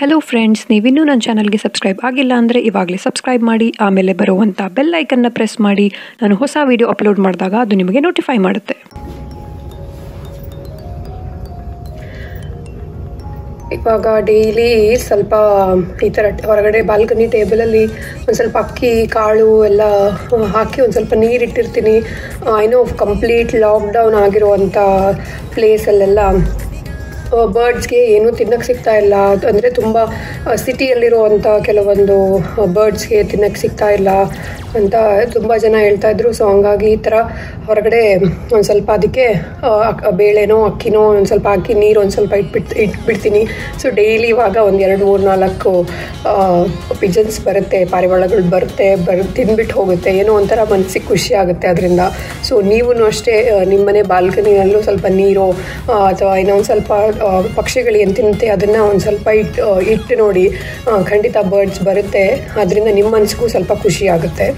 Hello friends ನೀವಿನ್ನೂ ನನ್ನ ಚಾನಲ್ಗೆ ಸಬ್ಸ್ಕ್ರೈಬ್ ಆಗಿಲ್ಲ ಅಂದರೆ ಇವಾಗಲೇ ಸಬ್ಸ್ಕ್ರೈಬ್ ಮಾಡಿ, ಆಮೇಲೆ ಬರುವಂಥ ಬೆಲ್ ಐಕನ್ನ ಪ್ರೆಸ್ ಮಾಡಿ. ನಾನು ಹೊಸ ವಿಡಿಯೋ ಅಪ್ಲೋಡ್ ಮಾಡಿದಾಗ ಅದು ನಿಮಗೆ ನೋಟಿಫೈ ಮಾಡುತ್ತೆ. ಇವಾಗ ಡೈಲಿ ಸ್ವಲ್ಪ ಈ ಥರ ಹೊರಗಡೆ ಬಾಲ್ಕನಿ ಟೇಬಲಲ್ಲಿ ಒಂದು ಸ್ವಲ್ಪ ಅಕ್ಕಿ, ಕಾಳು ಎಲ್ಲ ಹಾಕಿ ಒಂದು ಸ್ವಲ್ಪ ನೀರಿಟ್ಟಿರ್ತೀನಿ ಏನೋ ಕಂಪ್ಲೀಟ್ ಲಾಕ್ಡೌನ್ ಆಗಿರುವಂಥ ಪ್ಲೇಸಲ್ಲೆಲ್ಲ ಬರ್ಡ್ಸ್ಗೆ ಏನೂ ತಿನ್ನಕ್ಕೆ ಸಿಗ್ತಾ ಇಲ್ಲ. ಅಂದರೆ ತುಂಬ ಸಿಟಿಯಲ್ಲಿರುವಂಥ ಕೆಲವೊಂದು ಬರ್ಡ್ಸ್ಗೆ ತಿನ್ನಕ್ಕೆ ಸಿಗ್ತಾ ಇಲ್ಲ ಅಂತ ತುಂಬ ಜನ ಹೇಳ್ತಾ ಇದ್ರು. ಸೊ ಹಂಗಾಗಿ ಈ ಥರ ಹೊರಗಡೆ, ಒಂದು ಸ್ವಲ್ಪ ಅದಕ್ಕೆ ಬೇಳೆನೋ, ಅಕ್ಕಿನೋ, ಒಂದು ಸ್ವಲ್ಪ ಹಾಕಿ ನೀರು ಒಂದು ಸ್ವಲ್ಪ ಇಟ್ಬಿಟ್ಟು ಇಟ್ಬಿಡ್ತೀನಿ. ಸೊ ಡೈಲಿ ಇವಾಗ ಒಂದು ಎರಡು, ಮೂರು, ನಾಲ್ಕು ಪಿಜನ್ಸ್ ಬರುತ್ತೆ, ಪಾರಿವಾಳಗಳು ಬರುತ್ತೆ, ಬರ್ ತಿಂದ್ಬಿಟ್ಟು ಹೋಗುತ್ತೆ. ಏನೋ ಒಂಥರ ಮನಸ್ಸಿಗೆ ಖುಷಿ ಆಗುತ್ತೆ ಅದರಿಂದ. ಸೊ ನೀವು ಅಷ್ಟೇ ನಿಮ್ಮನೆ ಬಾಲ್ಕನಿಯಲ್ಲೂ ಸ್ವಲ್ಪ ನೀರು ಅಥವಾ ಏನೋ ಒಂದು ಸ್ವಲ್ಪ ಪಕ್ಷಿಗಳು ಏನು ತಿನ್ನುತ್ತೆ ಅದನ್ನು ಒಂದು ಸ್ವಲ್ಪ ಇಟ್ಟು ಇಟ್ಟು ನೋಡಿ ಖಂಡಿತ ಬರ್ಡ್ಸ್ ಬರುತ್ತೆ. ಅದರಿಂದ ನಿಮ್ಮ ಮನಸ್ಸಿಗೂ ಸ್ವಲ್ಪ ಖುಷಿ ಆಗುತ್ತೆ.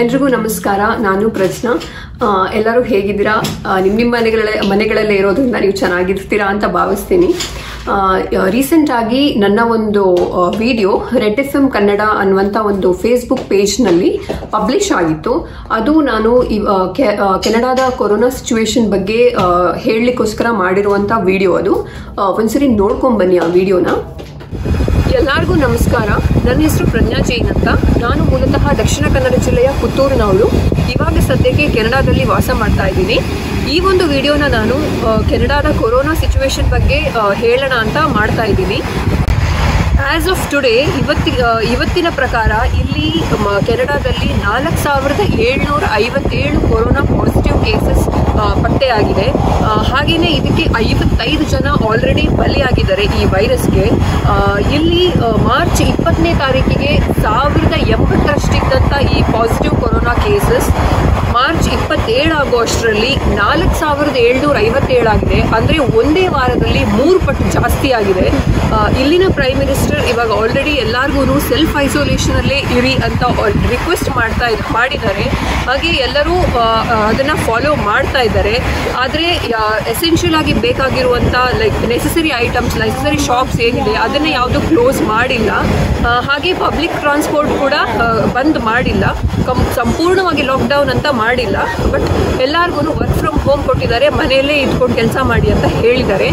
ಎಲ್ರಿಗೂ ನಮಸ್ಕಾರ, ನಾನು ಪ್ರಜ್ನಾ. ಎಲ್ಲರೂ ಹೇಗಿದ್ದೀರಾ? ನಿಮ್ಮ ನಿಮ್ಮ ಮನೆಗಳಲ್ಲೇ ಮನೆಗಳಲ್ಲೇ ಇರೋದ್ರಿಂದ ನೀವು ಚೆನ್ನಾಗಿರ್ತೀರಾ ಅಂತ ಭಾವಿಸ್ತೀನಿ. ರೀಸೆಂಟ್ ಆಗಿ ನನ್ನ ಒಂದು video red F M Kannada ಅನ್ನುವಂಥ ಒಂದು ಫೇಸ್ಬುಕ್ ಪೇಜ್ನಲ್ಲಿ ಪಬ್ಲಿಷ್ ಆಗಿತ್ತು. ಅದು ನಾನು ಕೆನಡಾದ ಕೊರೋನಾ ಸಿಚುವೇಶನ್ ಬಗ್ಗೆ ಹೇಳಲಿಕ್ಕೋಸ್ಕರ ಮಾಡಿರುವಂಥ ವಿಡಿಯೋ ಅದು. ಒಂದ್ಸರಿ ನೋಡ್ಕೊಂಬನ್ನಿ ಆ ವಿಡಿಯೋನ ಎಲ್ಲರಿಗೂ ನಮಸ್ಕಾರ. ನನ್ನ ಹೆಸರು ಪ್ರಜ್ಞಾ ಜೈನ್ ಅಂತ. ನಾನು ಮೂಲತಃ ದಕ್ಷಿಣ ಕನ್ನಡ ಜಿಲ್ಲೆಯ ಪುತ್ತೂರಿನವಳು. ಇವಾಗ ಸದ್ಯಕ್ಕೆ ಕೆನಡಾದಲ್ಲಿ ವಾಸ ಮಾಡ್ತಾ ಇದ್ದೀನಿ. ಈ ಒಂದು ವಿಡಿಯೋನ ನಾನು ಕೆನಡಾದ ಕೊರೋನಾ ಸಿಚುವೇಶನ್ ಬಗ್ಗೆ ಹೇಳೋಣ ಅಂತ ಮಾಡ್ತಾ ಇದ್ದೀನಿ ಆ್ಯಸ್ ಆಫ್ ಟುಡೇ ಇವತ್ತಿ ಇವತ್ತಿನ ಪ್ರಕಾರ ಇಲ್ಲಿ ಕೆನಡಾದಲ್ಲಿ ನಾಲ್ಕು ಸಾವಿರದ ಏಳ್ನೂರ ಐವತ್ತೇಳು ಕೊರೋನಾ ಪಾಸಿಟಿವ್ ಕೇಸಸ್ ಪತ್ತೆಯಾಗಿದೆ ಹಾಗೆಯೇ ಇದಕ್ಕೆ ಐವತ್ತೈದು ಜನ ಆಲ್ರೆಡಿ ಬಲಿಯಾಗಿದ್ದಾರೆ ಈ ವೈರಸ್ಗೆ ಇಲ್ಲಿ ಮಾರ್ಚ್ ಇಪ್ಪತ್ತನೇ ತಾರೀಕಿಗೆ ಸಾವಿರದ ಎಂಬತ್ತರಷ್ಟಿದ್ದಂಥ ಈ ಪಾಸಿಟಿವ್ ಕೊರೋನಾ ಕೇಸಸ್ ಮಾರ್ಚ್ ಇಪ್ಪತ್ತೇಳು ಆಗೋ ಅಷ್ಟರಲ್ಲಿ ನಾಲ್ಕು ಸಾವಿರದ ಏಳ್ನೂರ ಐವತ್ತೇಳಾಗಿದೆ ಅಂದರೆ ಒಂದೇ ವಾರದಲ್ಲಿ ಮೂರು ಪಟ್ಟು ಜಾಸ್ತಿ ಆಗಿದೆ. ಇಲ್ಲಿನ ಪ್ರೈಮ್ ಮಿನಿಸ್ಟರ್ ಇವಾಗ ಆಲ್ರೆಡಿ ಎಲ್ಲರಿಗೂ ಸೆಲ್ಫ್ ಐಸೋಲೇಷನಲ್ಲೇ ಇರಿ ಅಂತ ರಿಕ್ವೆಸ್ಟ್ ಮಾಡ್ತಾ ಮಾಡಿದ್ದಾರೆ. ಹಾಗೆ ಎಲ್ಲರೂ ಅದನ್ನು ಫಾಲೋ ಮಾಡ್ತಾ ಇದ್ದಾರೆ. ಆದರೆ ಎಸೆನ್ಷಿಯಲ್ ಆಗಿ ಬೇಕಾಗಿರುವಂಥ like necessary items necessary shops ಏನಿದೆ, ಅದನ್ನು ಯಾವುದು ಕ್ಲೋಸ್ ಮಾಡಿಲ್ಲ. ಹಾಗೆ ಪಬ್ಲಿಕ್ ಟ್ರಾನ್ಸ್ಪೋರ್ಟ್ ಕೂಡ ಬಂದ್ ಮಾಡಿಲ್ಲ. ಕಂ, ಸಂಪೂರ್ಣವಾಗಿ ಲಾಕ್ಡೌನ್ ಅಂತ ಮಾಡಿಲ್ಲ. ಬಟ್ ಎಲ್ಲರಿಗೂ ವರ್ಕ್ ಫ್ರಮ್ ಹೋಮ್ ಕೊಟ್ಟಿದ್ದಾರೆ, ಮನೆಯಲ್ಲೇ ಇಟ್ಕೊಂಡು ಕೆಲಸ ಮಾಡಿ ಅಂತ ಹೇಳಿದ್ದಾರೆ.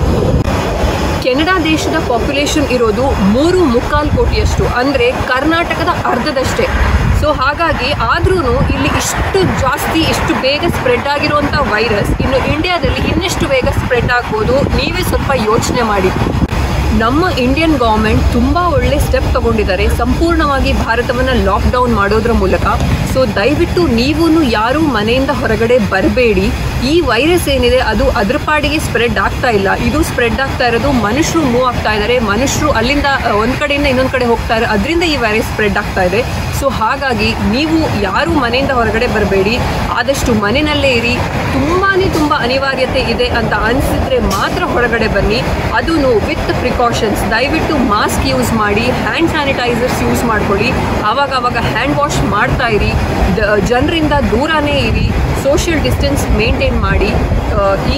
ಕೆನಡಾ ದೇಶದ ಪಾಪ್ಯುಲೇಷನ್ ಇರೋದು ಮೂರು ಮುಕ್ಕಾಲು ಕೋಟಿಯಷ್ಟು ಅಂದರೆ ಕರ್ನಾಟಕದ ಅರ್ಧದಷ್ಟೇ. ಸೊ ಹಾಗಾಗಿ ಆದ್ರೂ ಇಲ್ಲಿ ಇಷ್ಟು ಜಾಸ್ತಿ, ಇಷ್ಟು ಬೇಗ ಸ್ಪ್ರೆಡ್ ಆಗಿರುವಂಥ ವೈರಸ್ ಇನ್ನು ಇಂಡಿಯಾದಲ್ಲಿ ಇನ್ನಷ್ಟು ಬೇಗ ಸ್ಪ್ರೆಡ್ ಆಗ್ಬೋದು, ನೀವೇ ಸ್ವಲ್ಪ ಯೋಚನೆ ಮಾಡಿ. ನಮ್ಮ ಇಂಡಿಯನ್ ಗೌರ್ಮೆಂಟ್ ತುಂಬ ಒಳ್ಳೆ ಸ್ಟೆಪ್ ತಗೊಂಡಿದ್ದಾರೆ. ಸಂಪೂರ್ಣವಾಗಿ ಭಾರತವನ್ನು ಲಾಕ್ಡೌನ್ ಮಾಡೋದ್ರ ಮೂಲಕ. ಸೊ ದಯವಿಟ್ಟು ನೀವೂ ಯಾರೂ ಮನೆಯಿಂದ ಹೊರಗಡೆ ಬರಬೇಡಿ. ಈ ವೈರಸ್ ಏನಿದೆ, ಅದು ಅದ್ರ ಪಾಡಿಗೆ ಸ್ಪ್ರೆಡ್ ಆಗ್ತಾ ಇಲ್ಲ. ಇದು ಸ್ಪ್ರೆಡ್ ಆಗ್ತಾ ಇರೋದು ಮನುಷ್ಯರು ಮೂವ್ ಆಗ್ತಾ ಇದ್ದಾರೆ. ಮನುಷ್ಯರು ಅಲ್ಲಿಂದ ಒಂದು ಕಡೆಯಿಂದ ಇನ್ನೊಂದು ಕಡೆ ಹೋಗ್ತಾ ಇರೋ ಅದರಿಂದ ಈ ವೈರಸ್ ಸ್ಪ್ರೆಡ್ ಆಗ್ತಾ ಇದೆ. ಸೊ ಹಾಗಾಗಿ ನೀವು ಯಾರು ಮನೆಯಿಂದ ಹೊರಗಡೆ ಬರಬೇಡಿ. ಆದಷ್ಟು ಮನೆಯಲ್ಲೇ ಇರಿ. ತುಂಬಾ ತುಂಬ ಅನಿವಾರ್ಯತೆ ಇದೆ ಅಂತ ಅನಿಸಿದ್ರೆ ಮಾತ್ರ ಹೊರಗಡೆ ಬನ್ನಿ. ಅದು ವಿತ್ ಪ್ರಿಕಾಷನ್ಸ್ ದಯವಿಟ್ಟು ಮಾಸ್ಕ್ ಯೂಸ್ ಮಾಡಿ ಹ್ಯಾಂಡ್ ಸ್ಯಾನಿಟೈಸರ್ಸ್ ಯೂಸ್ ಮಾಡ್ಕೊಳ್ಳಿ. ಆವಾಗ ಆವಾಗ ಹ್ಯಾಂಡ್ ವಾಶ್ ಮಾಡ್ತಾ ಇರಿ. ಜನರಿಂದ ದೂರನೇ ಇರಿ. ಸೋಷಿಯಲ್ ಡಿಸ್ಟೆನ್ಸ್ ಮೇಂಟೈನ್ ಮಾಡಿ.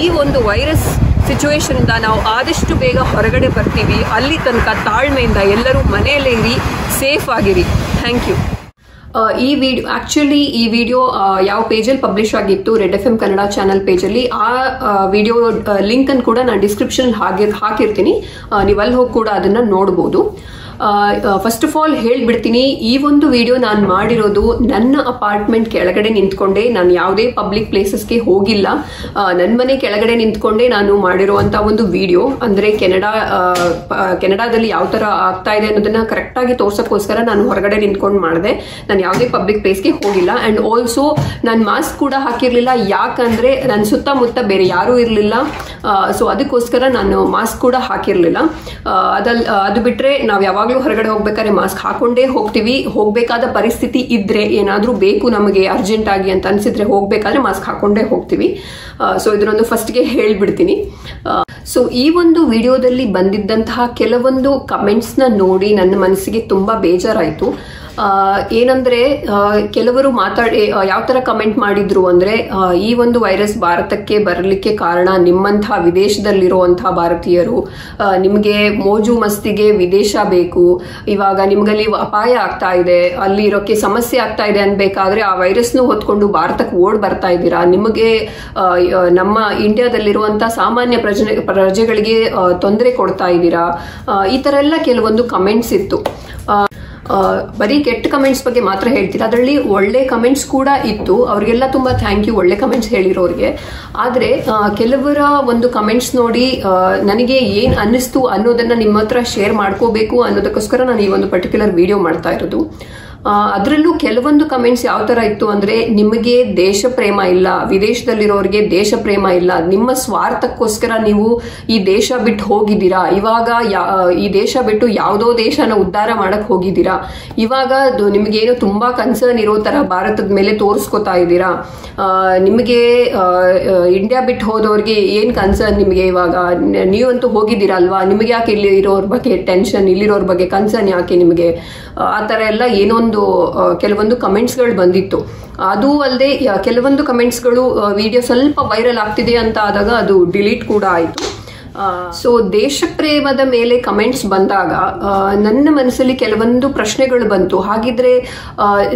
ಈ ಒಂದು ವೈರಸ್ ಸಿಚುವೇಶನಿಂದ ನಾವು ಆದಷ್ಟು ಬೇಗ ಹೊರಗಡೆ ಬರ್ತೀವಿ. ಅಲ್ಲಿ ತನಕ ತಾಳ್ಮೆಯಿಂದ ಎಲ್ಲರೂ ಮನೆಯಲ್ಲೇ ಇರಿ. ಸೇಫ್ ಆಗಿರಿ. ಥ್ಯಾಂಕ್ ಯು ಈ ವಿಡಿಯೋ ಆಕ್ಚುಲಿ ಈ ವಿಡಿಯೋ ಯಾವ ಪೇಜಲ್ಲಿ ಪಬ್ಲಿಷ್ ಆಗಿತ್ತು red F M Kannada channel ಪೇಜಲ್ಲಿ ಆ ವಿಡಿಯೋ ಲಿಂಕ್ ಅನ್ನು ಕೂಡ ನಾನು ಡಿಸ್ಕ್ರಿಪ್ಷನ್ ಹಾಗೆ ಹಾಕಿರ್ತೀನಿ. ನೀವು ಅಲ್ಲಿ ಹೋಗಿ ಕೂಡ ಅದನ್ನ ನೋಡ್ಬೋದು. ಫಸ್ಟ್ ಆಫ್ ಆಲ್ ಹೇಳ್ಬಿಡ್ತೀನಿ, ಈ ಒಂದು ವಿಡಿಯೋ ನಾನು ಮಾಡಿರೋದು ನನ್ನ ಅಪಾರ್ಟ್ಮೆಂಟ್ ಕೆಳಗಡೆ ನಿಂತ್ಕೊಂಡೆ. ನಾನು ಯಾವುದೇ ಪಬ್ಲಿಕ್ ಪ್ಲೇಸಸ್ಗೆ ಹೋಗಿಲ್ಲ. ನನ್ನ ಮನೆ ಕೆಳಗಡೆ ನಿಂತ್ಕೊಂಡೆ ನಾನು ಮಾಡಿರುವಂಥ ಒಂದು ವಿಡಿಯೋ ಅಂದ್ರೆ ಕೆನಡಾ ಕೆನಡಾದಲ್ಲಿ ಯಾವ ತರ ಆಗ್ತಾ ಇದೆ ಅನ್ನೋದನ್ನ ಕರೆಕ್ಟ್ ಆಗಿ ತೋರ್ಸಕ್ಕೋಸ್ಕರ ನಾನು ಹೊರಗಡೆ ನಿಂತ್ಕೊಂಡು ಮಾಡಿದೆ. ನಾನು ಯಾವುದೇ ಪಬ್ಲಿಕ್ ಪ್ಲೇಸ್ಗೆ ಹೋಗಿಲ್ಲ. ಅಂಡ್ ಆಲ್ಸೋ ನಾನು ಮಾಸ್ಕ್ ಕೂಡ ಹಾಕಿರ್ಲಿಲ್ಲ. ಯಾಕಂದ್ರೆ ನನ್ನ ಸುತ್ತಮುತ್ತ ಬೇರೆ ಯಾರೂ ಇರಲಿಲ್ಲ. ಸೊ ಅದಕ್ಕೋಸ್ಕರ ನಾನು ಮಾಸ್ಕ್ ಕೂಡ ಹಾಕಿರ್ಲಿಲ್ಲ. ಅದಲ್ ಅದು ಬಿಟ್ರೆ ನಾವು ಯಾವಾಗಲೂ ಹೊರಗಡೆ ಹೋಗ್ಬೇಕಾದ್ರೆ ಮಾಸ್ಕ್ ಹಾಕೊಂಡೇ ಹೋಗ್ತೀವಿ. ಹೋಗ್ಬೇಕಾದ ಪರಿಸ್ಥಿತಿ ಇದ್ರೆ ಏನಾದರೂ ಬೇಕು ನಮಗೆ ಅರ್ಜೆಂಟ್ ಆಗಿ ಅಂತ ಅನ್ಸಿದ್ರೆ ಹೋಗ್ಬೇಕಾದ್ರೆ ಮಾಸ್ಕ್ ಹಾಕೊಂಡೇ ಹೋಗ್ತೀವಿ. ಸೊ ಇದನ್ನೊಂದು ಫಸ್ಟ್ಗೆ ಹೇಳ್ಬಿಡ್ತೀನಿ. ಸೊ ಈ ಒಂದು ವಿಡಿಯೋದಲ್ಲಿ ಬಂದಿದ್ದಂತಹ ಕೆಲವೊಂದು ಕಮೆಂಟ್ಸ್ನ ನೋಡಿ ನನ್ನ ಮನಸ್ಸಿಗೆ ತುಂಬಾ ಬೇಜಾರಾಯಿತು. ಏನಂದ್ರೆ ಕೆಲವರು ಮಾತಾಡಿ ಯಾವ ತರ ಕಮೆಂಟ್ ಮಾಡಿದ್ರು ಅಂದ್ರೆ ಈ ಒಂದು ವೈರಸ್ ಭಾರತಕ್ಕೆ ಬರಲಿಕ್ಕೆ ಕಾರಣ ನಿಮ್ಮಂತಹ ವಿದೇಶದಲ್ಲಿರುವಂತಹ ಭಾರತೀಯರು ನಿಮಗೆ ಮೋಜು ಮಸ್ತಿಗೆ ವಿದೇಶ ಬೇಕು. ಇವಾಗ ನಿಮ್ಗಲ್ಲಿ ಅಪಾಯ ಆಗ್ತಾ ಇದೆ, ಅಲ್ಲಿ ಇರೋಕೆ ಸಮಸ್ಯೆ ಆಗ್ತಾ ಇದೆ ಅನ್ಬೇಕಾದ್ರೆ ಆ ವೈರಸ್ನು ಹೊತ್ಕೊಂಡು ಭಾರತಕ್ಕೆ ಓಡ್ ಬರ್ತಾ ಇದ್ದೀರಾ? ನಿಮಗೆ ನಮ್ಮ ಇಂಡಿಯಾದಲ್ಲಿರುವಂತಹ ಸಾಮಾನ್ಯ ಪ್ರಜೆ, ಪ್ರಜೆಗಳಿಗೆ ತೊಂದರೆ ಕೊಡ್ತಾ ಇದ್ದೀರಾ? ಈ ತರ ಎಲ್ಲ ಕೆಲವೊಂದು ಕಮೆಂಟ್ಸ್ ಇತ್ತು. ಬರೀ ಕೆಟ್ಟ ಕಮೆಂಟ್ಸ್ ಬಗ್ಗೆ ಮಾತ್ರ ಹೇಳ್ತೀರಾ? ಅದರಲ್ಲಿ ಒಳ್ಳೆ ಕಮೆಂಟ್ಸ್ ಕೂಡ ಇತ್ತು. ಅವರಿಗೆಲ್ಲ ತುಂಬ ಥ್ಯಾಂಕ್ ಯು ಒಳ್ಳೆ ಕಮೆಂಟ್ಸ್ ಹೇಳಿರೋರಿಗೆ. ಆದರೆ ಕೆಲವರ ಒಂದು ಕಮೆಂಟ್ಸ್ ನೋಡಿ ನನಗೆ ಏನು ಅನ್ನಿಸ್ತು ಅನ್ನೋದನ್ನು ನಿಮ್ಮ ಹತ್ರ ಶೇರ್ ಮಾಡ್ಕೋಬೇಕು ಅನ್ನೋದಕ್ಕೋಸ್ಕರ ನಾನು ಈ ಒಂದು ಪರ್ಟಿಕ್ಯುಲರ್ ವಿಡಿಯೋ ಮಾಡ್ತಾ ಇರೋದು. ಅದರಲ್ಲೂ ಕೆಲವೊಂದು ಕಮೆಂಟ್ಸ್ ಯಾವ ತರ ಇತ್ತು ಅಂದ್ರೆ ನಿಮಗೆ ದೇಶ ಪ್ರೇಮ ಇಲ್ಲ ವಿದೇಶದಲ್ಲಿರೋರಿಗೆ ದೇಶ ಪ್ರೇಮ ಇಲ್ಲ ನಿಮ್ಮ ಸ್ವಾರ್ಥಕ್ಕೋಸ್ಕರ ನೀವು ಈ ದೇಶ ಬಿಟ್ಟು ಹೋಗಿದ್ದೀರಾ ಇವಾಗ ಈ ದೇಶ ಬಿಟ್ಟು ಯಾವುದೋ ದೇಶನ ಉದ್ಧಾರ ಮಾಡಕ್ಕೆ ಹೋಗಿದ್ದೀರಾ ಇವಾಗ ನಿಮ್ಗೇನು ತುಂಬಾ ಕನ್ಸರ್ನ್ ಇರೋ ತರ ಭಾರತದ ಮೇಲೆ ತೋರಿಸ್ಕೊತಾ ಇದ್ದೀರಾ ನಿಮಗೆ ಇಂಡಿಯಾ ಬಿಟ್ಟು ಹೋದವ್ರಿಗೆ ಏನು ಕನ್ಸರ್ನ್ ನಿಮಗೆ ಇವಾಗ ನೀವಂತೂ ಹೋಗಿದ್ದೀರಾ ಅಲ್ವಾ ನಿಮಗೆ ಯಾಕೆ ಇಲ್ಲಿ ಇರೋರ್ ಬಗ್ಗೆ ಟೆನ್ಷನ್ ಇಲ್ಲಿರೋರ್ ಬಗ್ಗೆ ಕನ್ಸರ್ನ್ ಯಾಕೆ ನಿಮಗೆ ಆ, ಥರ ಎಲ್ಲ ಏನೊಂದು ಆ, ಕೆಲವೊಂದು ಕಮೆಂಟ್ಸ್ಗಳು ಬಂದಿತ್ತು. ಅದು ಅಲ್ಲದೆ ಕೆಲವೊಂದು ಕಮೆಂಟ್ಸ್ಗಳು ವಿಡಿಯೋ ಸ್ವಲ್ಪ ವೈರಲ್ ಆಗ್ತಿದೆ ಅಂತ ಆದಾಗ ಅದು ಡಿಲೀಟ್ ಕೂಡ ಆಯಿತು. ಸೊ ದೇಶ ಪ್ರೇಮದ ಮೇಲೆ ಕಮೆಂಟ್ಸ್ ಬಂದಾಗ ನನ್ನ ಮನಸ್ಸಲ್ಲಿ ಕೆಲವೊಂದು ಪ್ರಶ್ನೆಗಳು ಬಂತು. ಹಾಗಿದ್ರೆ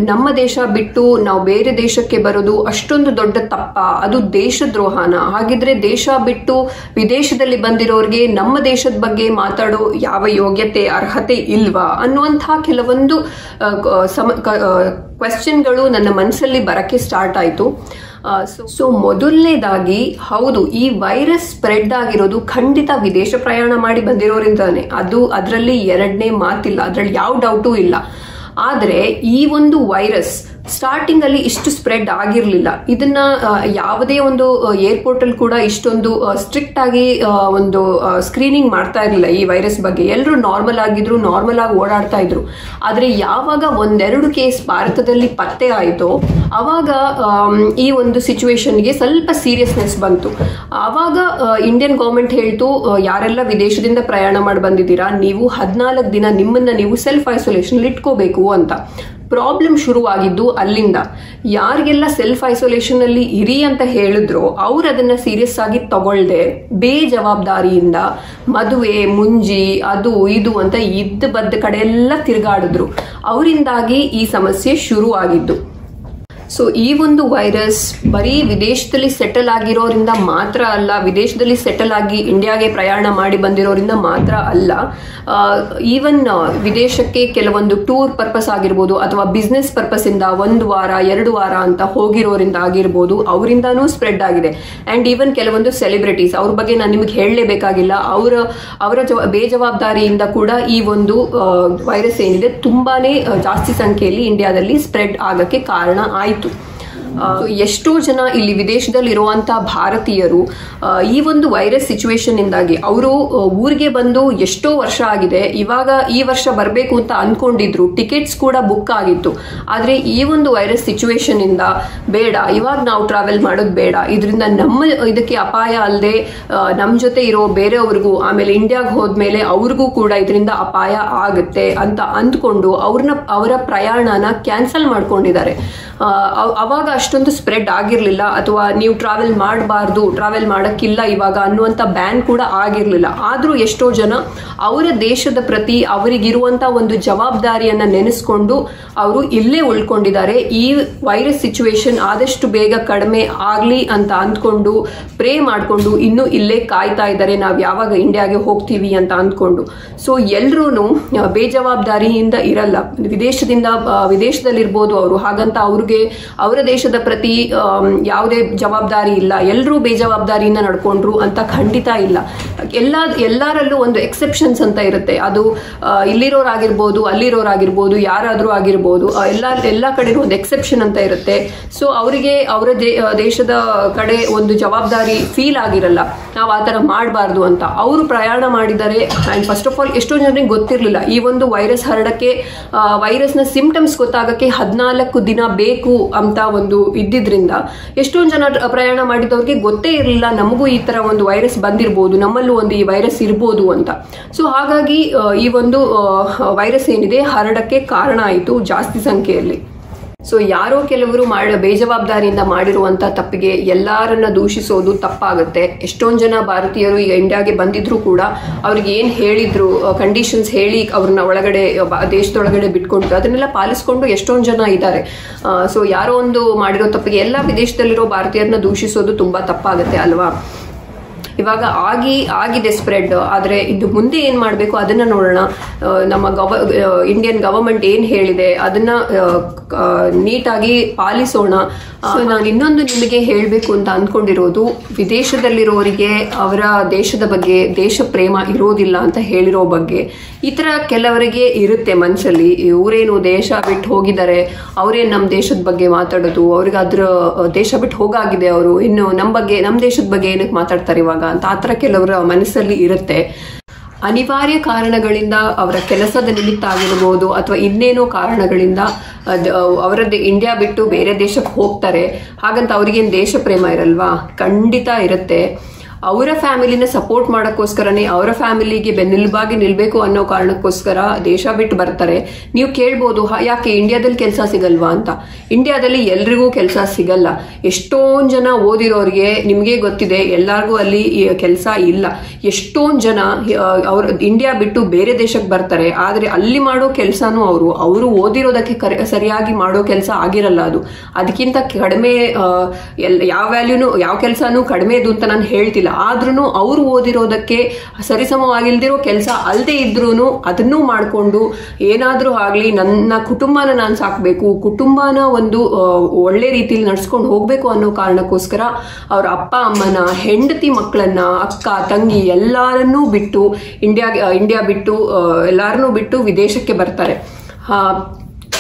ನಮ್ಮ ದೇಶ ಬಿಟ್ಟು ನಾವು ಬೇರೆ ದೇಶಕ್ಕೆ ಬರೋದು ಅಷ್ಟೊಂದು ದೊಡ್ಡ ತಪ್ಪ. ಅದು ದೇಶದ್ರೋಹನ. ಹಾಗಿದ್ರೆ ದೇಶ ಬಿಟ್ಟು ವಿದೇಶದಲ್ಲಿ ಬಂದಿರೋರಿಗೆ ನಮ್ಮ ದೇಶದ ಬಗ್ಗೆ ಮಾತಾಡೋ ಯಾವ ಯೋಗ್ಯತೆ, ಅರ್ಹತೆ ಇಲ್ವಾ? ಅನ್ನುವಂತಹ ಕೆಲವೊಂದು ಸಮ ಕ್ವೆಶ್ಚನ್ಗಳು ನನ್ನ ಮನಸ್ಸಲ್ಲಿ ಬರಕ್ಕೆ ಸ್ಟಾರ್ಟ್ ಆಯಿತು. ಸೊ ಮೊದಲನೇದಾಗಿ, ಹೌದು, ಈ ವೈರಸ್ ಸ್ಪ್ರೆಡ್ ಆಗಿರೋದು ಖಂಡಿತ ವಿದೇಶ ಪ್ರಯಾಣ ಮಾಡಿ ಬಂದಿರೋರಿಂದಾನೆ. ಅದು ಅದರಲ್ಲಿ ಎರಡನೇ ಮಾತಿಲ್ಲ. ಅದರಲ್ಲಿ ಯಾವ ಡೌಟು ಇಲ್ಲ. ಆದರೆ ಈ ಒಂದು ವೈರಸ್ ಸ್ಟಾರ್ಟಿಂಗ್ ಅಲ್ಲಿ ಇಷ್ಟು ಸ್ಪ್ರೆಡ್ ಆಗಿರಲಿಲ್ಲ. ಇದನ್ನ ಯಾವುದೇ ಒಂದು ಏರ್ಪೋರ್ಟ್ ಅಲ್ಲಿ ಕೂಡ ಇಷ್ಟೊಂದು ಸ್ಟ್ರಿಕ್ಟ್ ಆಗಿ ಒಂದು ಸ್ಕ್ರೀನಿಂಗ್ ಮಾಡ್ತಾ ಇರಲಿಲ್ಲ ಈ ವೈರಸ್ ಬಗ್ಗೆ. ಎಲ್ಲರೂ ನಾರ್ಮಲ್ ಆಗಿದ್ರು ನಾರ್ಮಲ್ ಆಗಿ ಓಡಾಡ್ತಾ ಇದ್ರು. ಆದ್ರೆ ಯಾವಾಗ ಒಂದೆರಡು ಕೇಸ್ ಭಾರತದಲ್ಲಿ ಪತ್ತೆ ಆಯಿತೋ, ಅವಾಗ ಈ ಒಂದು ಸಿಚುವೇಶನ್ಗೆ ಸ್ವಲ್ಪ ಸೀರಿಯಸ್ನೆಸ್ ಬಂತು. ಆವಾಗ ಇಂಡಿಯನ್ ಗೌರ್ಮೆಂಟ್ ಹೇಳ್ತು ಯಾರೆಲ್ಲ ವಿದೇಶದಿಂದ ಪ್ರಯಾಣ ಮಾಡಿ ಬಂದಿದ್ದೀರಾ, ನೀವು ಹದಿನಾಲ್ಕು ದಿನ ನಿಮ್ಮನ್ನ ನೀವು ಸೆಲ್ಫ್ ಐಸೋಲೇಷನ್ ಇಟ್ಕೋಬೇಕು ಅಂತ. ಪ್ರಾಬ್ಲಮ್ ಶುರುವಾಗಿದ್ದು ಅಲ್ಲಿಂದ. ಯಾರಿಗೆಲ್ಲ ಸೆಲ್ಫ್ ಐಸೋಲೇಷನ್ ಅಲ್ಲಿ ಇರಿ ಅಂತ ಹೇಳಿದ್ರು ಅವ್ರು ಅದನ್ನ ಸೀರಿಯಸ್ ಆಗಿ ತಗೊಳ್ದೆ ಬೇಜವಾಬ್ದಾರಿಯಿಂದ ಮದುವೆ, ಮುಂಜಿ, ಅದು, ಇದು ಅಂತ ಇದ್ದ ಬದ್ದ ಕಡೆ ಎಲ್ಲ ತಿರುಗಾಡಿದ್ರು. ಅವರಿಂದಾಗಿ ಈ ಸಮಸ್ಯೆ ಶುರು ಆಗಿದ್ದು ಸೊ ಈ ಒಂದು ವೈರಸ್ ಬರೀ ವಿದೇಶದಲ್ಲಿ ಸೆಟಲ್ ಆಗಿರೋರಿಂದ ಮಾತ್ರ ಅಲ್ಲ, ವಿದೇಶದಲ್ಲಿ ಸೆಟಲ್ ಆಗಿ ಇಂಡಿಯಾಗೆ ಪ್ರಯಾಣ ಮಾಡಿ ಬಂದಿರೋರಿಂದ ಮಾತ್ರ ಅಲ್ಲ ಈವನ್ ವಿದೇಶಕ್ಕೆ ಕೆಲವೊಂದು ಟೂರ್ ಪರ್ಪಸ್ ಆಗಿರ್ಬೋದು ಅಥವಾ ಬಿಸ್ನೆಸ್ ಇಂದ ಒಂದು ವಾರ, ಎರಡು ವಾರ ಅಂತ ಹೋಗಿರೋರಿಂದ ಆಗಿರ್ಬೋದು ಅವರಿಂದನೂ ಸ್ಪ್ರೆಡ್ ಆಗಿದೆ. ಅಂಡ್ ಈವನ್ ಕೆಲವೊಂದು ಸೆಲೆಬ್ರಿಟೀಸ್ ಅವ್ರ ಬಗ್ಗೆ ನಾನು ನಿಮಗೆ ಹೇಳಲೇಬೇಕಾಗಿಲ್ಲ, ಅವರ ಅವರ ಜವ, ಬೇಜವಾಬ್ದಾರಿಯಿಂದ ಕೂಡ ಈ ಒಂದು ವೈರಸ್ ಏನಿದೆ, ತುಂಬಾನೇ ಜಾಸ್ತಿ ಸಂಖ್ಯೆಯಲ್ಲಿ ಇಂಡಿಯಾದಲ್ಲಿ ಸ್ಪ್ರೆಡ್ ಆಗಕ್ಕೆ ಕಾರಣ ಆಯಿತು. juventud. ಎಷ್ಟೋ ಜನ ಇಲ್ಲಿ ವಿದೇಶದಲ್ಲಿ ಇರುವಂತಹ ಭಾರತೀಯರು ಈ ಒಂದು ವೈರಸ್ ಸಿಚುವೇಶನ್ ಇಂದಾಗಿ ಅವರು ಊರಿಗೆ ಬಂದು ಎಷ್ಟೋ ವರ್ಷ ಆಗಿದೆ, ಇವಾಗ ಈ ವರ್ಷ ಬರಬೇಕು ಅಂತ ಅನ್ಕೊಂಡಿದ್ರು ಟಿಕೆಟ್ಸ್ ಕೂಡ ಬುಕ್ ಆಗಿತ್ತು. ಆದ್ರೆ ಈ ಒಂದು ವೈರಸ್ ಸಿಚುವೇಶನ್ ಇಂದ ಬೇಡ, ಇವಾಗ ನಾವು ಟ್ರಾವೆಲ್ ಮಾಡೋದು ಬೇಡ. ಇದರಿಂದ ನಮ್ಮ ಇದಕ್ಕೆ ಅಪಾಯ ಅಲ್ಲದೆ ನಮ್ಮ ಜೊತೆ ಇರೋ ಬೇರೆಯವ್ರಿಗೂ, ಆಮೇಲೆ ಇಂಡಿಯಾಗೆ ಹೋದ್ಮೇಲೆ ಅವ್ರಿಗೂ ಕೂಡ ಇದರಿಂದ ಅಪಾಯ ಆಗುತ್ತೆ ಅಂತ ಅಂದ್ಕೊಂಡು ಅವ್ರನ್ನ ಅವರ ಪ್ರಯಾಣನ ಕ್ಯಾನ್ಸಲ್ ಮಾಡ್ಕೊಂಡಿದ್ದಾರೆ. ಅವಾಗ ಅಷ್ಟೊಂದು ಸ್ಪ್ರೆಡ್ ಆಗಿರಲಿಲ್ಲ ಅಥವಾ ನೀವು ಟ್ರಾವೆಲ್ ಮಾಡಬಾರ್ದು ಟ್ರಾವೆಲ್ ಮಾಡೋಕ್ಕಿಲ್ಲ ಇವಾಗ ಅನ್ನುವಂಥ ಬ್ಯಾನ್ ಕೂಡ ಆಗಿರಲಿಲ್ಲ. ಆದರೂ ಎಷ್ಟೋ ಜನ ಅವರ ದೇಶದ ಪ್ರತಿ ಅವರಿಗಿರುವಂಥ ಒಂದು ಜವಾಬ್ದಾರಿಯನ್ನು ನೆನೆಸ್ಕೊಂಡು ಅವರು ಇಲ್ಲೇ ಉಳ್ಕೊಂಡಿದ್ದಾರೆ. ಈ ವೈರಸ್ ಸಿಚುವೇಶನ್ ಆದಷ್ಟು ಬೇಗ ಕಡಿಮೆ ಆಗಲಿ ಅಂತ ಅಂದ್ಕೊಂಡು ಪ್ರೇ ಮಾಡಿಕೊಂಡು ಇನ್ನೂ ಇಲ್ಲೇ ಕಾಯ್ತಾ ಇದ್ದಾರೆ. ನಾವು ಯಾವಾಗ ಇಂಡಿಯಾಗೆ ಹೋಗ್ತೀವಿ ಅಂತ ಅಂದ್ಕೊಂಡು. ಸೊ ಎಲ್ರೂ ಬೇಜವಾಬ್ದಾರಿಯಿಂದ ಇರಲ್ಲ. ವಿದೇಶದಿಂದ ವಿದೇಶದಲ್ಲಿರ್ಬೋದು ಅವರು. ಹಾಗಂತ ಅವ್ರಿಗೆ, ಅವರ ದೇಶದ ಪ್ರತಿ ಯಾವುದೇ ಜವಾಬ್ದಾರಿ ಇಲ್ಲ ಎಲ್ಲರೂ ಬೇಜವಾಬ್ದಾರಿಯಿಂದ ನಡ್ಕೊಂಡ್ರು ಅಂತ ಖಂಡಿತ ಇಲ್ಲ. ಎಲ್ಲ, ಎಲ್ಲರಲ್ಲೂ ಒಂದು ಎಕ್ಸೆಪ್ಷನ್ಸ್ ಅಂತ ಇರುತ್ತೆ. ಅದು ಇಲ್ಲಿರೋರಾಗಿರ್ಬೋದು, ಅಲ್ಲಿರೋರಾಗಿರ್ಬೋದು, ಯಾರಾದರೂ ಆಗಿರ್ಬೋದು ಎಲ್ಲ ಎಲ್ಲ ಕಡೆ ಒಂದು ಎಕ್ಸೆಪ್ಷನ್ ಅಂತ ಇರುತ್ತೆ. ಸೊ ಅವರಿಗೆ, ಅವರ ದೇಶದ ಕಡೆ ಒಂದು ಜವಾಬ್ದಾರಿ ಫೀಲ್ ಆಗಿರಲ್ಲ. ನಾವು ಆ ಥರ ಮಾಡಬಾರ್ದು ಅಂತ. ಅವರು ಪ್ರಯಾಣ ಮಾಡಿದರೆ ಆ್ಯಂಡ್ ಫಸ್ಟ್ ಆಫ್ ಆಲ್ ಎಷ್ಟೋ ಜನರಿಗೆ ಗೊತ್ತಿರಲಿಲ್ಲ. ಈ ಒಂದು ವೈರಸ್ ಹರಡಕ್ಕೆ ವೈರಸ್ನ ಸಿಂಪ್ಟಮ್ಸ್ ಗೊತ್ತಾಗಕ್ಕೆ ಹದಿನಾಲ್ಕು ದಿನ ಬೇಕು ಅಂತ ಒಂದು ಇದ್ದಿದ್ರಿಂದ ಎಷ್ಟೊಂದು ಜನ ಪ್ರಯಾಣ ಮಾಡಿದವ್ರಿಗೆ ಗೊತ್ತೇ ಇರಲಿಲ್ಲ, ನಮಗೂ ಈ ತರ ಒಂದು ವೈರಸ್ ಬಂದಿರಬಹುದು ನಮ್ಮಲ್ಲೂ ಒಂದು ಈ ವೈರಸ್ ಇರ್ಬೋದು ಅಂತ. ಸೊ ಹಾಗಾಗಿ ಈ ಒಂದು ವೈರಸ್ ಏನಿದೆ, ಹರಡಕ್ಕೆ ಕಾರಣ ಆಯಿತು ಜಾಸ್ತಿ ಸಂಖ್ಯೆಯಲ್ಲಿ. ಸೊ ಯಾರೋ ಕೆಲವರು ಮಾಡ ಬೇಜವಾಬ್ದಾರಿಯಿಂದ ಮಾಡಿರುವಂತ ತಪ್ಪಿಗೆ ಎಲ್ಲಾರನ್ನ ದೂಷಿಸೋದು ತಪ್ಪಾಗುತ್ತೆ. ಎಷ್ಟೊಂದು ಜನ ಭಾರತೀಯರು ಈಗ ಇಂಡಿಯಾಗೆ ಬಂದಿದ್ರು ಕೂಡ ಅವ್ರಿಗೆ ಏನ್ ಹೇಳಿದ್ರು ಕಂಡೀಷನ್ಸ್ ಹೇಳಿ ಅವ್ರನ್ನ ಒಳಗಡೆ ದೇಶದೊಳಗಡೆ ಬಿಟ್ಕೊಂಡು ಅದನ್ನೆಲ್ಲ ಪಾಲಿಸ್ಕೊಂಡು ಎಷ್ಟೊಂದು ಜನ ಇದ್ದಾರೆ. ಸೊ ಯಾರೋ ಒಂದು ಮಾಡಿರೋ ತಪ್ಪಿಗೆ ಎಲ್ಲ ವಿದೇಶದಲ್ಲಿರೋ ಭಾರತೀಯರನ್ನ ದೂಷಿಸೋದು ತುಂಬಾ ತಪ್ಪಾಗುತ್ತೆ ಅಲ್ವಾ? ಇವಾಗ ಆಗಿ, ಆಗಿದೆ ಸ್ಪ್ರೆಡ್ ಆದ್ರೆ ಇದು ಮುಂದೆ ಏನ್ ಮಾಡಬೇಕು ಅದನ್ನ ನೋಡೋಣ. ನಮ್ಮ ಗವ ಇಂಡಿಯನ್ ಗವರ್ಮೆಂಟ್ ಏನ್ ಹೇಳಿದೆ ಅದನ್ನ ನೀಟಾಗಿ ಪಾಲಿಸೋಣ. ಸೊ ನಾನು ಇನ್ನೊಂದು ನಿಮಗೆ ಹೇಳಬೇಕು ಅಂತ ಅಂದ್ಕೊಂಡಿರೋದು ವಿದೇಶದಲ್ಲಿರೋರಿಗೆ, ಅವರ ದೇಶದ ಬಗ್ಗೆ, ದೇಶ ಪ್ರೇಮ ಇರೋದಿಲ್ಲ ಅಂತ ಹೇಳಿರೋ ಬಗ್ಗೆ, ಈ ಥರ ಕೆಲವರಿಗೆ ಇರುತ್ತೆ ಮನಸ್ಸಲ್ಲಿ ಇವರೇನು ದೇಶ ಬಿಟ್ಟು ಹೋಗಿದ್ದಾರೆ, ಅವರೇನು ನಮ್ಮ ದೇಶದ ಬಗ್ಗೆ ಮಾತಾಡೋದು, ಅವ್ರಿಗೆ ಅದ್ರ ದೇಶ ಬಿಟ್ಟು ಹೋಗಾಗಿದೆ ಅವರು, ಇನ್ನು ನಮ್ಮ ಬಗ್ಗೆ ನಮ್ಮ ದೇಶದ ಬಗ್ಗೆ ಏನಕ್ಕೆ ಮಾತಾಡ್ತಾರೆ ಇವಾಗ ಅಂತ ಆ ಥರ ಕೆಲವರ ಮನಸ್ಸಲ್ಲಿ ಇರುತ್ತೆ. ಅನಿವಾರ್ಯ ಕಾರಣಗಳಿಂದ ಅವರ ಕೆಲಸದ ನಿಮಿತ್ತ ಆಗಿರ್ಬೋದು ಅಥವಾ ಇನ್ನೇನೋ ಕಾರಣಗಳಿಂದ ಅವರದ್ದು ಇಂಡಿಯಾ ಬಿಟ್ಟು ಬೇರೆ ದೇಶಕ್ಕೆ ಹೋಗ್ತಾರೆ. ಹಾಗಂತ ಅವ್ರಿಗೇನು ದೇಶ ಪ್ರೇಮ ಇರಲ್ವಾ? ಖಂಡಿತ ಇರುತ್ತೆ. ಅವರ ಫ್ಯಾಮಿಲಿನ ಸಪೋರ್ಟ್ ಮಾಡೋಕ್ಕೋಸ್ಕರನೇ ಅವರ ಫ್ಯಾಮಿಲಿಗೆ ಬೆನ್ನೆಲುಬಾಗಿ ನಿಲ್ಬೇಕು ಅನ್ನೋ ಕಾರಣಕ್ಕೋಸ್ಕರ ದೇಶ ಬಿಟ್ಟು ಬರ್ತಾರೆ. ನೀವು ಕೇಳ್ಬೋದು "ಹ, ಯಾಕೆ ಇಂಡಿಯಾದಲ್ಲಿ ಕೆಲಸ ಸಿಗಲ್ವಾ? ಅಂತ. ಇಂಡಿಯಾದಲ್ಲಿ ಎಲ್ರಿಗೂ ಕೆಲಸ ಸಿಗಲ್ಲ. ಎಷ್ಟೊಂದು ಜನ ಓದಿರೋರಿಗೆ ನಿಮಗೆ ಗೊತ್ತಿದೆ ಎಲ್ಲಾರ್ಗೂ ಅಲ್ಲಿ ಕೆಲಸ ಇಲ್ಲ. ಎಷ್ಟೊಂದು ಜನ ಅವ್ರ ಇಂಡಿಯಾ ಬಿಟ್ಟು ಬೇರೆ ದೇಶಕ್ಕೆ ಬರ್ತಾರೆ. ಆದರೆ ಅಲ್ಲಿ ಮಾಡೋ ಕೆಲಸನೂ ಅವರು ಅವರು ಓದಿರೋದಕ್ಕೆ ಸರಿಯಾಗಿ ಮಾಡೋ ಕೆಲಸ ಆಗಿರಲ್ಲ ಅದು. ಅದಕ್ಕಿಂತ ಕಡಿಮೆ ಯಾವ ವ್ಯಾಲ್ಯೂನು ಯಾವ ಕೆಲಸನೂ ಕಡಿಮೆ ಇದು ಅಂತ ನಾನು ಹೇಳ್ತಿಲ್ಲ. ಆದ್ರೂ ಅವ್ರು ಓದಿರೋದಕ್ಕೆ ಸರಿಸಮವಾಗಿಲ್ದಿರೋ ಕೆಲಸ ಅಲ್ಲದೆ ಇದ್ರೂ ಅದನ್ನೂ ಮಾಡಿಕೊಂಡು ಏನಾದರೂ ಆಗಲಿ ನನ್ನ ಕುಟುಂಬನ ನಾನು ಸಾಕ್ಬೇಕು, ಕುಟುಂಬನ ಒಂದು ಒಳ್ಳೆ ರೀತಿಯಲ್ಲಿ ನಡ್ಸ್ಕೊಂಡು ಹೋಗಬೇಕು ಅನ್ನೋ ಕಾರಣಕ್ಕೋಸ್ಕರ ಅವ್ರ ಅಪ್ಪ, ಅಮ್ಮನ, ಹೆಂಡತಿ ಮಕ್ಕಳನ್ನ ಅಕ್ಕ, ತಂಗಿ ಎಲ್ಲರನ್ನೂ ಬಿಟ್ಟು ಇಂಡಿಯಾ ಇಂಡಿಯಾ ಬಿಟ್ಟು ಎಲ್ಲರನ್ನೂ ಬಿಟ್ಟು ವಿದೇಶಕ್ಕೆ ಬರ್ತಾರೆ.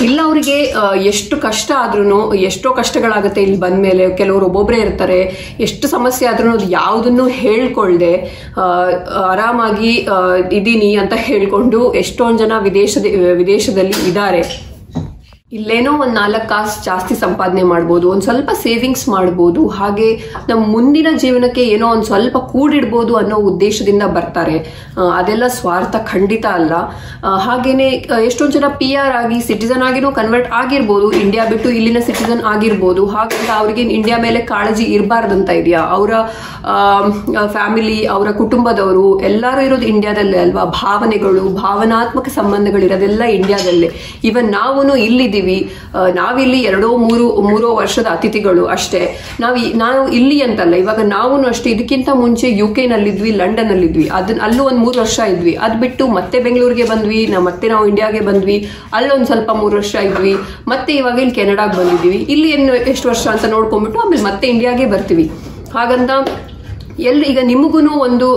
ಇಲ್ಲ ಅವರಿಗೆ ಎಷ್ಟು ಕಷ್ಟ ಆದ್ರೂ ಎಷ್ಟೋ ಕಷ್ಟಗಳಾಗುತ್ತೆ ಇಲ್ಲಿ ಬಂದ ಮೇಲೆ ಕೆಲವರು ಒಬ್ಬೊಬ್ಬರೇ ಇರ್ತಾರೆ ಎಷ್ಟು ಸಮಸ್ಯೆ ಆದ್ರೂ ಅದು ಯಾವುದನ್ನು ಹೇಳ್ಕೊಳ್ದೆ ಆ, ಆರಾಮಾಗಿ ಇದ್ದೀನಿ ಅಂತ ಹೇಳ್ಕೊಂಡು ಎಷ್ಟೊಂದು ಜನ ವಿದೇಶದ ವಿದೇಶದಲ್ಲಿ ಇದ್ದಾರೆ. ಇಲ್ಲೇನೋ ಒಂದು ನಾಲ್ಕು ಕಾಸು ಜಾಸ್ತಿ ಸಂಪಾದನೆ ಮಾಡ್ಬೋದು, ಒಂದು ಸ್ವಲ್ಪ ಸೇವಿಂಗ್ಸ್ ಮಾಡ್ಬೋದು, ಹಾಗೆ ನಮ್ಮ ಮುಂದಿನ ಜೀವನಕ್ಕೆ ಏನೋ ಒಂದು ಸ್ವಲ್ಪ ಕೂಡಿಡ್ಬೋದು ಅನ್ನೋ ಉದ್ದೇಶದಿಂದ ಬರ್ತಾರೆ. ಅದೆಲ್ಲ ಸ್ವಾರ್ಥ ಖಂಡಿತ ಅಲ್ಲ. ಹಾಗೇನೆ ಎಷ್ಟೊಂದು ಜನ ಪಿ ಆರ್ ಆಗಿ ಸಿಟಿಸನ್ ಆಗಿನೂ ಕನ್ವರ್ಟ್ ಆಗಿರ್ಬೋದು ಇಂಡಿಯಾ ಬಿಟ್ಟು ಇಲ್ಲಿನ ಸಿಟಿಸನ್ ಆಗಿರ್ಬೋದು, ಹಾಗಂತ ಅವ್ರಿಗೆ ಇಂಡಿಯಾ ಮೇಲೆ ಕಾಳಜಿ ಇರಬಾರ್ದಂತ ಇದೆಯಾ? ಅವರ ಫ್ಯಾಮಿಲಿ ಅವರ ಕುಟುಂಬದವರು ಎಲ್ಲರೂ ಇರೋದು ಇಂಡಿಯಾದಲ್ಲೇ ಅಲ್ವಾ? ಭಾವನೆಗಳು, ಭಾವನಾತ್ಮಕ ಸಂಬಂಧಗಳು ಇರೋದೆಲ್ಲ ಇಂಡಿಯಾದಲ್ಲೇ ಇವನ್ ನಾವು ಇಲ್ಲಿದ್ದೀವಿ. ನಾವಿಲ್ಲಿ ಎರಡೋ ಮೂರು, ಮೂರೋ ವರ್ಷದ ಅತಿಥಿಗಳು ಅಷ್ಟೇ. ನಾವು ನಾವು ಇಲ್ಲಿ ಅಂತಲ್ಲ, ಇವಾಗ ನಾವು ಅಷ್ಟೇ. ಇದಕ್ಕಿಂತ ಮುಂಚೆ ಯು ಕೆ ನಲ್ಲಿದ್ವಿ ಲಂಡನ್ ಅಲ್ಲಿದ್ವಿ ಅದನ್ನ ಅಲ್ಲೂ ಒಂದ್ ಮೂರು ವರ್ಷ ಇದ್ವಿ. ಅದ್ ಬಿಟ್ಟು ಮತ್ತೆ ಬೆಂಗಳೂರಿಗೆ ಬಂದ್ವಿ ನಾವು ಮತ್ತೆ ನಾವು ಇಂಡಿಯಾಗೆ ಬಂದ್ವಿ. ಅಲ್ಲೊಂದು ಸ್ವಲ್ಪ ಮೂರು ವರ್ಷ ಇದ್ವಿ. ಮತ್ತೆ ಇವಾಗ ಇಲ್ಲಿ ಕೆನಡಾಗ್ ಬಂದಿದ್ದೀವಿ. ಇಲ್ಲಿ ಎಷ್ಟು ವರ್ಷ ಅಂತ ನೋಡ್ಕೊಂಡ್ಬಿಟ್ಟು ಆಮೇಲೆ ಮತ್ತೆ ಇಂಡಿಯಾಗೆ ಬರ್ತೀವಿ. ಹಾಗಂತ ಎಲ್ಲಿ ಈಗ ನಿಮಗೂ ಒಂದು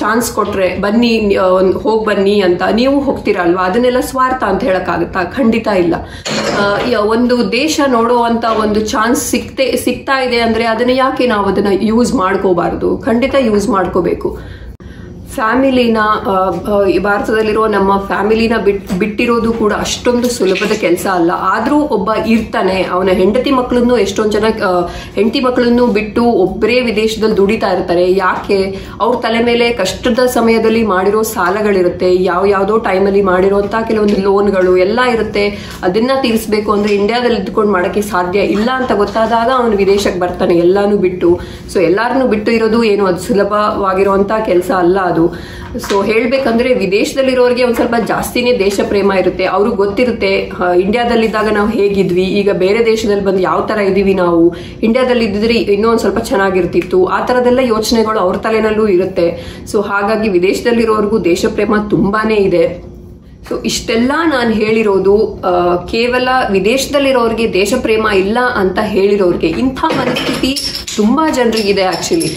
ಚಾನ್ಸ್ ಕೊಟ್ರೆ ಬನ್ನಿ ಹೋಗಿ ಬನ್ನಿ ಅಂತ ನೀವು ಹೋಗ್ತೀರಲ್ವಾ? ಅದನ್ನೆಲ್ಲ ಸ್ವಾರ್ಥ ಅಂತ ಹೇಳಕ್ಕಾಗತ್ತಾ? ಖಂಡಿತ ಇಲ್ಲ. ಒಂದು ದೇಶ ನೋಡುವಂತ ಒಂದು ಚಾನ್ಸ್ ಸಿಕ್ತೆ ಸಿಗ್ತಾ ಇದೆ ಅಂದ್ರೆ ಅದನ್ನ ಯಾಕೆ ನಾವು ಅದನ್ನ ಯೂಸ್ ಮಾಡ್ಕೋಬಾರ್ದು? ಖಂಡಿತ ಯೂಸ್ ಮಾಡ್ಕೋಬೇಕು. ಫ್ಯಾಮಿಲಿನ ಭಾರತದಲ್ಲಿರುವ ನಮ್ಮ ಫ್ಯಾಮಿಲಿನ ಬಿಟ್, ಬಿಟ್ಟಿರೋದು ಕೂಡ ಅಷ್ಟೊಂದು ಸುಲಭದ ಕೆಲಸ ಅಲ್ಲ. ಆದರೂ ಒಬ್ಬ ಇರ್ತಾನೆ, ಅವನ ಹೆಂಡತಿ ಮಕ್ಕಳನ್ನು ಎಷ್ಟೊಂದು ಜನ ಹೆಂಡತಿ ಮಕ್ಕಳನ್ನು ಬಿಟ್ಟು ಒಬ್ಬರೇ ವಿದೇಶದಲ್ಲಿ ದುಡಿತಾ ಇರ್ತಾರೆ. ಯಾಕೆ? ಅವ್ರ ತಲೆ ಮೇಲೆ ಕಷ್ಟದ ಸಮಯದಲ್ಲಿ ಮಾಡಿರೋ ಸಾಲಗಳಿರುತ್ತೆ. ಯಾವ ಯಾವುದೋ ಟೈಮಲ್ಲಿ ಮಾಡಿರೋಂಥ ಕೆಲವೊಂದು ಲೋನ್ಗಳು ಎಲ್ಲ ಇರುತ್ತೆ. ಅದನ್ನ ತೀರಿಸಬೇಕು ಅಂದ್ರೆ ಇಂಡಿಯಾದಲ್ಲಿ ಇದ್ಕೊಂಡು ಮಾಡೋಕ್ಕೆ ಸಾಧ್ಯ ಇಲ್ಲ ಅಂತ ಗೊತ್ತಾದಾಗ ಅವನು ವಿದೇಶಕ್ಕೆ ಬರ್ತಾನೆ ಎಲ್ಲಾನು ಬಿಟ್ಟು. ಸೊ ಎಲ್ಲಾರನ್ನು ಬಿಟ್ಟು ಇರೋದು ಏನು? ಅದು ಸುಲಭವಾಗಿರುವಂಥ ಕೆಲಸ ಅಲ್ಲ ಅದು. ಸೊ ಹೇಳ್ಬೇಕಂದ್ರೆ ವಿದೇಶದಲ್ಲಿರೋರಿಗೆ ಒಂದ್ ಸ್ವಲ್ಪ ಜಾಸ್ತಿನೇ ದೇಶ ಪ್ರೇಮ ಇರುತ್ತೆ. ಅವ್ರಿಗೆ ಗೊತ್ತಿರುತ್ತೆ ಇಂಡಿಯಾದಲ್ಲಿದ್ದಾಗ ನಾವು ಹೇಗಿದ್ವಿ, ಈಗ ಬೇರೆ ದೇಶದಲ್ಲಿ ಬಂದು ಯಾವ ತರ ಇದೀವಿ ನಾವು. ಇಂಡಿಯಾದಲ್ಲಿ ಇದ್ದಿದ್ರೆ ಇನ್ನೂ ಒಂದ್ ಸ್ವಲ್ಪ ಚೆನ್ನಾಗಿರ್ತಿತ್ತು. ಆ ತರದೆಲ್ಲ ಯೋಚನೆಗಳು ಅವ್ರ ತಲೆನಲ್ಲೂ ಇರುತ್ತೆ. ಸೊ ಹಾಗಾಗಿ ವಿದೇಶದಲ್ಲಿರೋರ್ಗೂ ದೇಶ ಪ್ರೇಮ ತುಂಬಾನೇ ಇದೆ. ಸೊ ಇಷ್ಟೆಲ್ಲ ನಾನು ಹೇಳಿರೋದು ಕೇವಲ ವಿದೇಶದಲ್ಲಿರೋರಿಗೆ ದೇಶ ಪ್ರೇಮ ಇಲ್ಲ ಅಂತ ಹೇಳಿರೋರಿಗೆ ಇಂಥ ಮನಸ್ಥಿತಿ ತುಂಬಾ ಜನರಿಗಿದೆ ಆಕ್ಚುಲಿ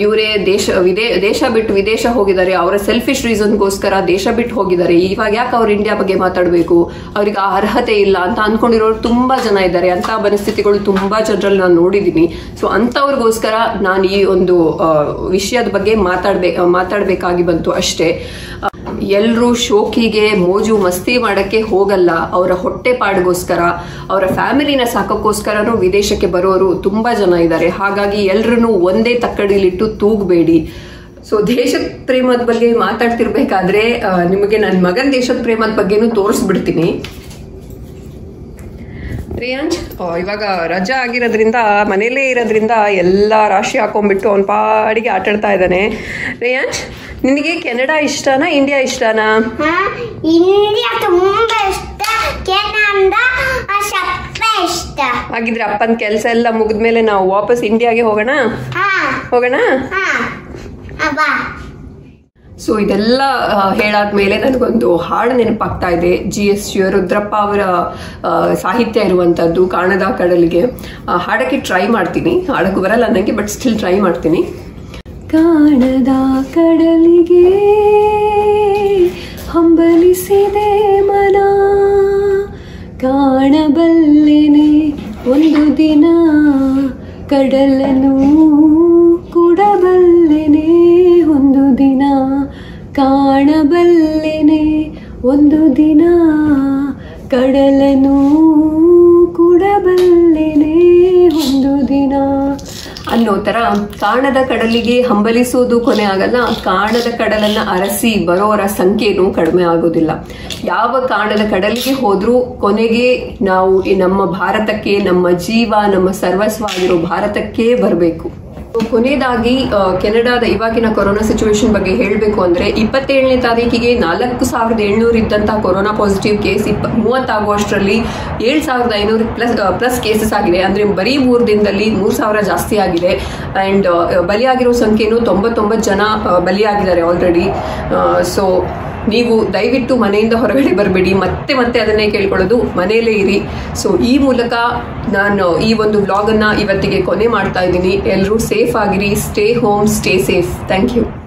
ಇವರೇ ದೇಶ, ವಿದೇ, ದೇಶ ಬಿಟ್ಟು ವಿದೇಶ ಹೋಗಿದ್ದಾರೆ. ಅವರ ಸೆಲ್ಫಿಶ್ ರೀಸನ್ಗೋಸ್ಕರ ದೇಶ ಬಿಟ್ಟು ಹೋಗಿದ್ದಾರೆ. ಇವಾಗ ಯಾಕೆ ಅವ್ರು ಇಂಡಿಯಾ ಬಗ್ಗೆ ಮಾತಾಡಬೇಕು? ಅವ್ರಿಗೆ ಆ ಅರ್ಹತೆ ಇಲ್ಲ ಅಂತ ಅನ್ಕೊಂಡಿರೋರು ತುಂಬಾ ಜನ ಇದ್ದಾರೆ. ಅಂತ ಮನಸ್ಥಿತಿಗಳು ತುಂಬಾ ಜನರಲ್ಲಿ ನಾನು ನೋಡಿದ್ದೀನಿ. ಸೊ ಅಂಥವ್ರಿಗೋಸ್ಕರ ನಾನು ಈ ಒಂದು ವಿಷಯದ ಬಗ್ಗೆ ಮಾತಾಡ್ಬೇ, ಮಾತಾಡಬೇಕಾಗಿ ಬಂತು ಅಷ್ಟೇ. ಎಲ್ಲರೂ ಶೋಕಿಗೆ ಮೋಜು ಮಸ್ತಿ ಮಾಡಕ್ಕೆ ಹೋಗಲ್ಲ. ಅವರ ಹೊಟ್ಟೆ ಪಾಡಿಗೋಸ್ಕರ, ಅವರ ಫ್ಯಾಮಿಲಿನ ಸಾಕೋಕ್ಕೋಸ್ಕರನೂ ವಿದೇಶಕ್ಕೆ ಬರೋರು ತುಂಬಾ ಜನ ಇದ್ದಾರೆ. ಹಾಗಾಗಿ ಎಲ್ಲರೂ ಒಂದೇ ತಕ್ಕಡಿಲಿಟ್ಟು ತೂಗಬೇಡಿ. ಸೊ ದೇಶದ ಪ್ರೇಮದ ಬಗ್ಗೆ ಮಾತಾಡ್ತಿರ್ಬೇಕಾದ್ರೆ ನಿಮಗೆ ನನ್ನ ಮಗನ ದೇಶದ ಪ್ರೇಮದ ಬಗ್ಗೆನೂ ತೋರಿಸ್ಬಿಡ್ತೀನಿ. ಆ, ಇವಾಗ ರಜಾ ಆಗಿರೋದ್ರಿಂದ ಮನೇಲೇ ಇರೋದ್ರಿಂದ ಎಲ್ಲ ರಾಶಿ ಹಾಕೊಂಡ್ಬಿಟ್ಟು ಅವನ ಪಾಡಿಗೆ ಆಟಾಡ್ತಾ ಇದ್ದಾನೆ. ರಿಯಾಂಜ್ ನಿನಗೆ ಕೆನಡಾ ಇಷ್ಟನಾ ಇಂಡಿಯಾ ಇಷ್ಟನಾ? ಇಂಡಿಯಾ ತುಂಬಾ ಇಷ್ಟ. ಹಾಗಿದ್ರೆ ಅಪ್ಪನ ಕೆಲಸ ಎಲ್ಲ ಮುಗಿದ್ಮೇಲೆ ನಾವು ವಾಪಸ್ ಇಂಡಿಯಾಗೆ ಹೋಗೋಣ? ಹೋಗೋಣ? ಸೊ ಇದೆಲ್ಲ ಹೇಳಾದ್ಮೇಲೆ ನನಗೊಂದು ಹಾಡು ನೆನಪಾಗ್ತಾ ಇದೆ. ಜಿ ಎಸ್ ರುದ್ರಪ್ಪ ಅವರ ಸಾಹಿತ್ಯ ಇರುವಂಥದ್ದು ಕಾಣದ ಕಡಲಿಗೆ. ಹಾಡಕ್ಕೆ ಟ್ರೈ ಮಾಡ್ತೀನಿ. ಹಾಡಕ್ಕೆ ಬರಲ್ಲ ನನಗೆ ಬಟ್ ಸ್ಟಿಲ್ ಟ್ರೈ ಮಾಡ್ತೀನಿ. ಕಾಣದ ಕಡಲಿಗೆ ಹಂಬಲಿಸಿದೆ ಮನ. ಕಾಣಬಲ್ಲೆನೆ ಒಂದು ದಿನ ಕಡಲನು ಕೂಡಬಲ್ಲೆನೆ ಒಂದು ದಿನ ಕಾಣಬಲ್ಲೆನೆ ಒಂದು ದಿನ ಕಡಲನು ತರ ಕಾಣದ ಕಡಲಿಗೆ ಹಂಬಲಿಸೋದು ಕೊನೆ ಆಗಲ್ಲ. ಕಾಣದ ಕಡಲನ್ನ ಅರಸಿ ಬರೋರ ಸಂಖ್ಯೆನೂ ಕಡಿಮೆ ಆಗೋದಿಲ್ಲ ಯಾವ ಕಾಣದ ಕಡಲಿಗೆ ಹೋದ್ರೂ ಕೊನೆಗೆ ನಾವು ನಮ್ಮ ಭಾರತಕ್ಕೆ, ನಮ್ಮ ಜೀವ, ನಮ್ಮ ಸರ್ವಸ್ವ ಆಗಿರೋ ಭಾರತಕ್ಕೆ ಬರಬೇಕು. ಕೊನೆಯದಾಗಿ ಕೆನಡಾದ ಇವಾಗಿನ ಕೊರೋನಾ ಸಿಚುವೇಶನ್ ಬಗ್ಗೆ ಹೇಳಬೇಕು ಅಂದ್ರೆ ಇಪ್ಪತ್ತೇಳನೇ ತಾರೀಕಿಗೆ ನಾಲ್ಕು ಸಾವಿರದ ಏಳ್ನೂರು ಇದ್ದಂಥ ಕೊರೋನಾ ಪಾಸಿಟಿವ್ ಕೇಸ್ ಇಪ್ಪ, ಮೂವತ್ತಾಗುವಷ್ಟರಲ್ಲಿ ಏಳು ಸಾವಿರದ ಐನೂರು ಪ್ಲಸ್ ಪ್ಲಸ್ ಕೇಸಸ್ ಆಗಿದೆ. ಅಂದ್ರೆ ಬರೀ ಮೂರು ದಿನದಲ್ಲಿ ಮೂರು ಸಾವಿರ ಜಾಸ್ತಿ ಆಗಿದೆ. ಅಂಡ್ ಬಲಿಯಾಗಿರೋ ಸಂಖ್ಯೆನೂ ತೊಂಬತ್ತೊಂಬತ್ತು ಜನ ಬಲಿಯಾಗಿದ್ದಾರೆ ಆಲ್ರೆಡಿ ಸೊ ನೀವು ದಯವಿಟ್ಟು ಮನೆಯಿಂದ ಹೊರಗಡೆ ಬರಬೇಡಿ. ಮತ್ತೆ ಮತ್ತೆ ಅದನ್ನೇ ಕೇಳ್ಕೊಳ್ಳೋದು ಮನೆಯಲ್ಲೇ ಇರಿ. ಸೊ ಈ ಮೂಲಕ ನಾನು ಈ ಒಂದು ವ್ಲಾಗನ್ನು ಇವತ್ತಿಗೆ ಕೊನೆ ಮಾಡ್ತಾ ಇದ್ದೀನಿ. ಎಲ್ಲರೂ ಸೇಫ್ ಆಗಿರಿ. Stay home stay safe thank you